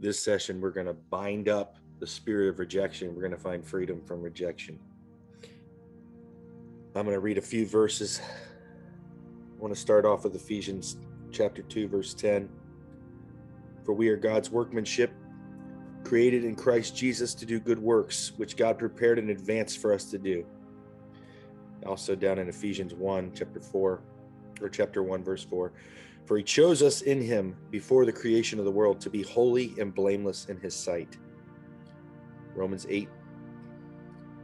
this session, we're going to bind up the spirit of rejection. We're going to find freedom from rejection. I'm going to read a few verses. I want to start off with Ephesians chapter 2, verse 10. For we are God's workmanship, created in Christ Jesus to do good works, which God prepared in advance for us to do. Also, down in Ephesians 1, chapter 4, or chapter 1, verse 4. For he chose us in him before the creation of the world to be holy and blameless in his sight. Romans 8,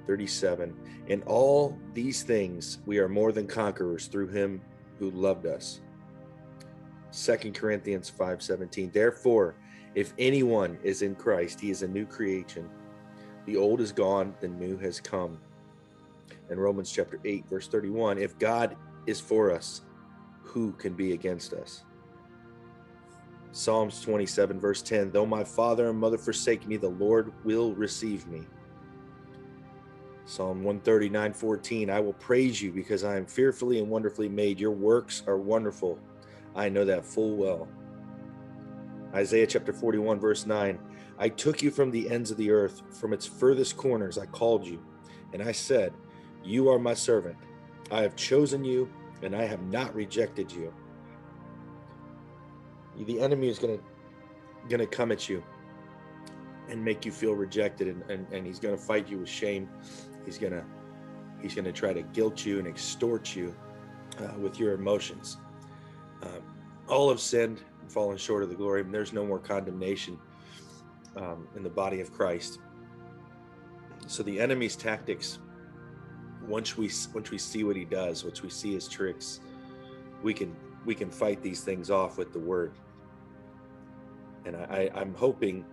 37. In all these things we are more than conquerors through him who loved us. 2 Corinthians 5:17. Therefore, if anyone is in Christ, he is a new creation. The old is gone, the new has come. In Romans chapter 8 verse 31, if God is for us, who can be against us? Psalms 27 verse 10, though my father and mother forsake me, the Lord will receive me. Psalm 139 14, I will praise you because I am fearfully and wonderfully made. Your works are wonderful. I know that full well. Isaiah chapter 41, verse 9, I took you from the ends of the earth, from its furthest corners I called you, and I said, You are my servant. I have chosen you, and I have not rejected you. The enemy is going to going to come at you and make you feel rejected and, and, and he's going to fight you with shame He's gonna he's gonna try to guilt you and extort you uh, with your emotions. Um, all have sinned and fallen short of the glory. And there's no more condemnation um, in the body of Christ. So the enemy's tactics, once we once we see what he does, once we see his tricks, we can we can fight these things off with the word. And I, I I'm hoping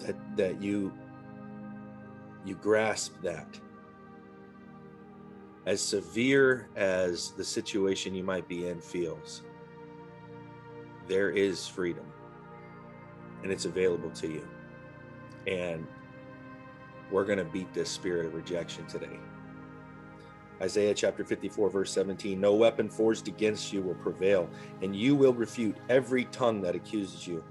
that that you you grasp that. As severe as the situation you might be in feels, there is freedom and it's available to you. And we're going to beat this spirit of rejection today. Isaiah chapter 54, verse 17 No weapon forged against you will prevail, and you will refute every tongue that accuses you.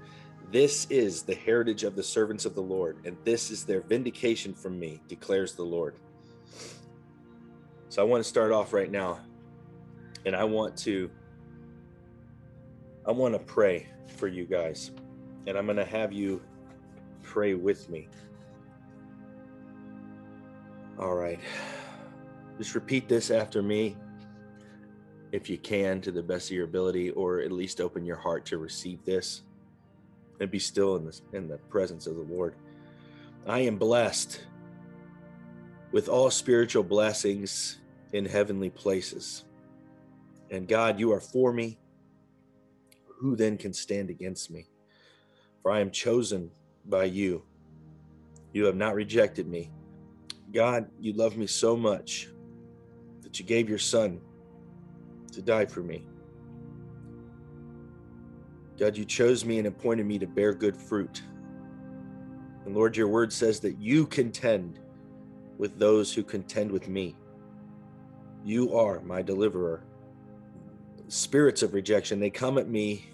This is the heritage of the servants of the Lord, and this is their vindication from me, declares the Lord. So I want to start off right now, and I want to I want to pray for you guys, and I'm going to have you pray with me. All right. Just repeat this after me if you can to the best of your ability, or at least open your heart to receive this and be still in the, in the presence of the Lord. I am blessed with all spiritual blessings in heavenly places. And God, you are for me. Who then can stand against me? For I am chosen by you. You have not rejected me. God, you love me so much that you gave your son to die for me. God, you chose me and appointed me to bear good fruit. And Lord, your word says that you contend with those who contend with me. You are my deliverer. Spirits of rejection, they come at me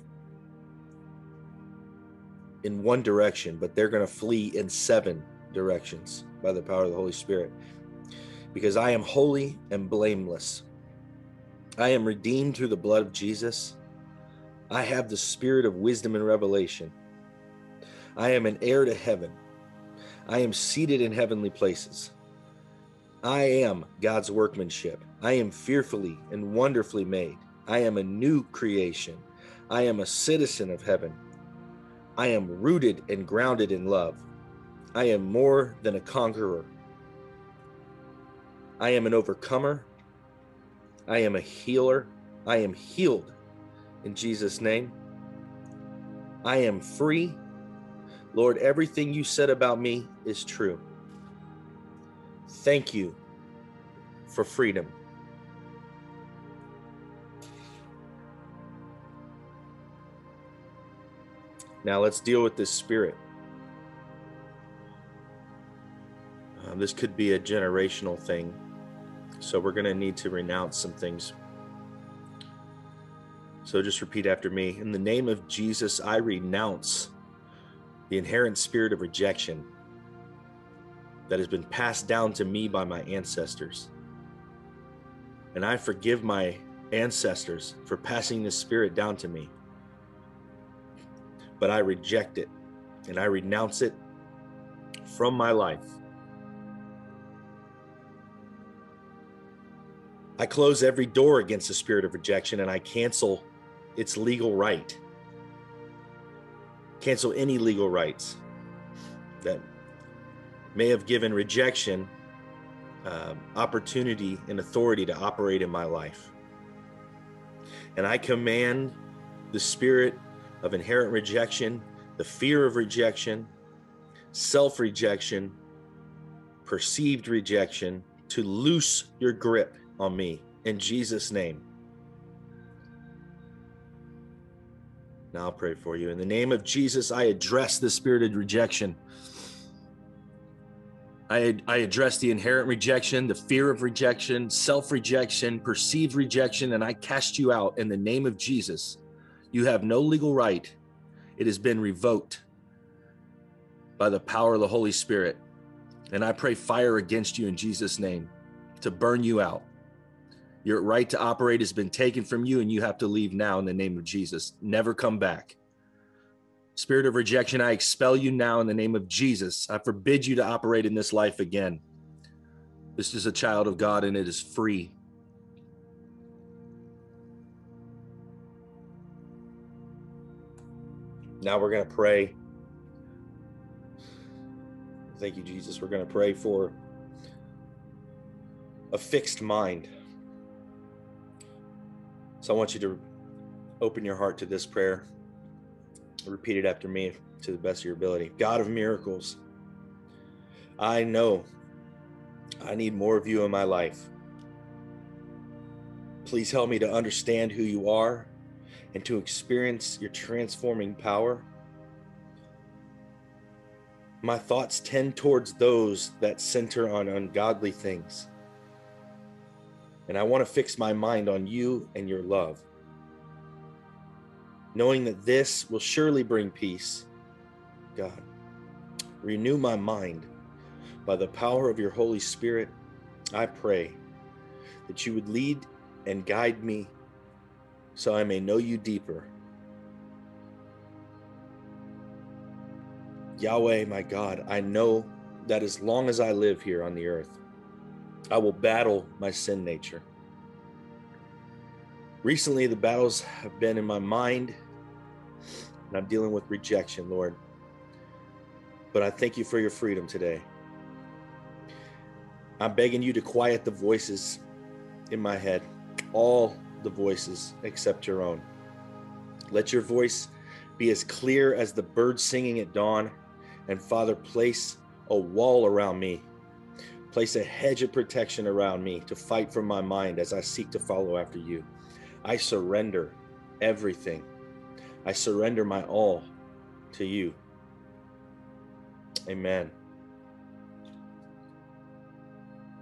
in one direction, but they're going to flee in seven directions by the power of the Holy Spirit. Because I am holy and blameless. I am redeemed through the blood of Jesus. I have the spirit of wisdom and revelation. I am an heir to heaven. I am seated in heavenly places. I am God's workmanship. I am fearfully and wonderfully made. I am a new creation. I am a citizen of heaven. I am rooted and grounded in love. I am more than a conqueror. I am an overcomer. I am a healer. I am healed in Jesus' name. I am free. Lord, everything you said about me is true. Thank you for freedom. Now let's deal with this spirit. Uh, this could be a generational thing. So we're going to need to renounce some things So just repeat after me. In the name of Jesus, I renounce the inherent spirit of rejection that has been passed down to me by my ancestors. And I forgive my ancestors for passing this spirit down to me. But I reject it and I renounce it from my life. I close every door against the spirit of rejection and I cancel its legal right. Cancel any legal rights that may have given rejection uh, opportunity and authority to operate in my life. And I command the spirit of inherent rejection, the fear of rejection, self rejection, perceived rejection to loose your grip on me in Jesus' name. Now I'll pray for you. In the name of Jesus, I address the spirit of rejection. I, I address the inherent rejection, the fear of rejection, self rejection, perceived rejection, and I cast you out in the name of Jesus. You have no legal right. It has been revoked by the power of the Holy Spirit. And I pray fire against you in Jesus' name to burn you out. Your right to operate has been taken from you, and you have to leave now in the name of Jesus. Never come back. Spirit of rejection, I expel you now in the name of Jesus. I forbid you to operate in this life again. This is a child of God, and it is free. Now we're going to pray. Thank you, Jesus. We're going to pray for a fixed mind. So I want you to open your heart to this prayer. Repeat it after me to the best of your ability. God of miracles, I know I need more of you in my life. Please help me to understand who you are and to experience your transforming power. My thoughts tend towards those that center on ungodly things. And I want to fix my mind on you and your love, knowing that this will surely bring peace. God, renew my mind by the power of your Holy Spirit. I pray that you would lead and guide me so I may know you deeper. Yahweh, my God, I know that as long as I live here on the earth, I will battle my sin nature. Recently, the battles have been in my mind, and I'm dealing with rejection, Lord. But I thank you for your freedom today. I'm begging you to quiet the voices in my head, all the voices except your own. Let your voice be as clear as the birds singing at dawn. And Father, place a wall around me Place a hedge of protection around me to fight for my mind as I seek to follow after you. I surrender everything. I surrender my all to you. Amen.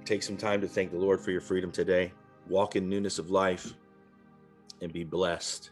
Take some time to thank the Lord for your freedom today. Walk in newness of life and be blessed.